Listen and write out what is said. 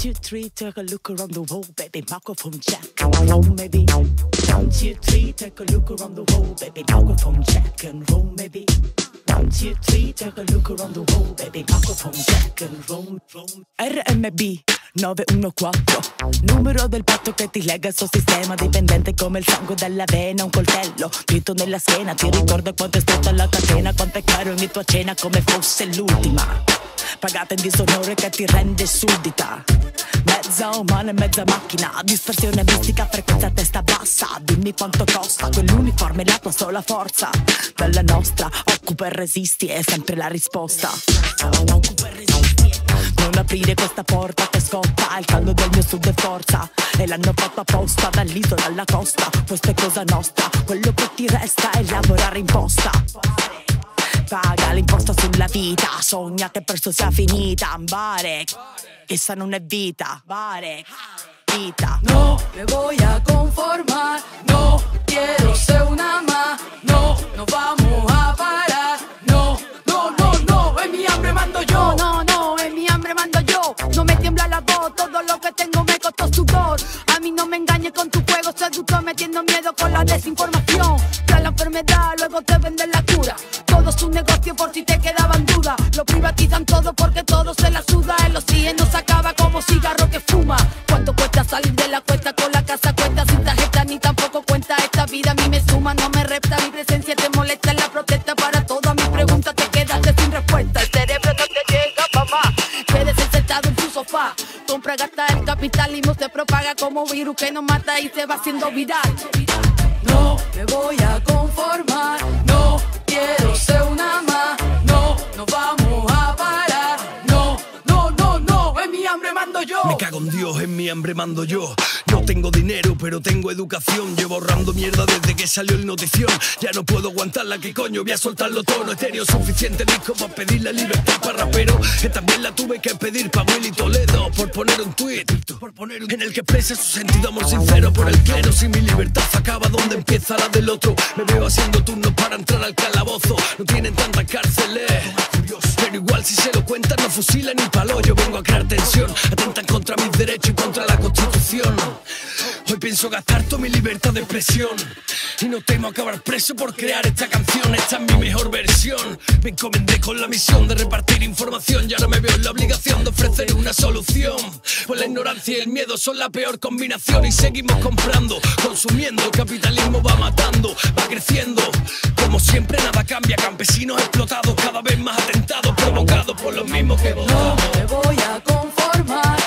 two, three, take a look around the world, baby. Microphone check. Roll, maybe. One, two, three, take a look around the world, baby. Microphone check and roll, maybe. One, two, three, take a look around the world, baby. Microphone check and roll, roll. RMB 914 Numero del patto che ti lega al suo sistema Dipendente come il sangue dalla vena Un coltello dritto nella schiena Ti ricorda quanto è stretta la catena Quanto è caro ogni tua cena come fosse l'ultima Pagata in disonore che ti rende suddita Mezza umana e mezza macchina Dispersione mistica, frequenza a testa bassa. Dimmi quanto costa quell'uniforme la tua sola forza. Dalla nostra, occupa e resisti È sempre la risposta. Occupa e resisti non aprire questa porta che scotta. Il caldo del mio sud è forza E l'hanno fatto apposta dall'isola alla costa. Questa è cosa nostra Quello che ti resta è lavorare in posta Paga l'imposta sulla vita Sogna che presto sia finita Bare Essa non è vita Bare Vita No me voy a conformar No quiero ser una más No, no vamos a parar No, no, no, no En mi hambre mando yo No, no, en mi hambre mando yo. No me tiembla la voz, todo lo que tengo me costó sudor. A mí no me engañes con tu juego seductor, metiendo miedo con la desinformación. Tras la enfermedad, luego te venden la cura. Todo es un negocio por si te quedaban dudas. Lo privatizan todo porque todo se la suda. El oxígeno se acaba como cigarro que fuma. ¿Cuánto cuesta salir de la cuesta con la casa cuenta sin tarjeta? Ni tampoco cuenta esta vida. A mí me suma, no me repta. Mi presencia te molesta en la protesta para todas mis preguntas. Te quedaste sin respuesta. El cerebro no te llega pa' más. Quédese sentado en tu sofá. Compra, gasta el capitalismo. Se propaga como virus que nos mata y se va haciendo viral. No me voy a conformar No mando yo. No tengo dinero, pero tengo educación. Llevo ahorrando mierda desde que salió el notición. Ya no puedo aguantarla, que coño, voy a soltarlo todo. Estéreo suficiente disco para pedir la libertad para rapero. Que también la tuve que pedir pa' Willy Toledo. Por poner un tweet, en el que expresa su sentido amor sincero por el clero. Si mi libertad acaba donde empieza la del otro. Me veo haciendo turnos para entrar al calabozo. No tienen tantas cárceles. Pero igual si se lo cuentan no fusilan ni palo Yo vengo a crear tensión Atentan contra Hoy pienso gastar toda mi libertad de expresión. Y no temo acabar preso por crear esta canción. Esta es mi mejor versión. Me encomendé con la misión de repartir información. Y ahora me veo en la obligación de ofrecer una solución. Pues la ignorancia y el miedo son la peor combinación. Y seguimos comprando, consumiendo. El capitalismo va matando, va creciendo. Como siempre nada cambia. Campesinos explotados, cada vez más atentados Provocados por los mismos que No votamos me voy a conformar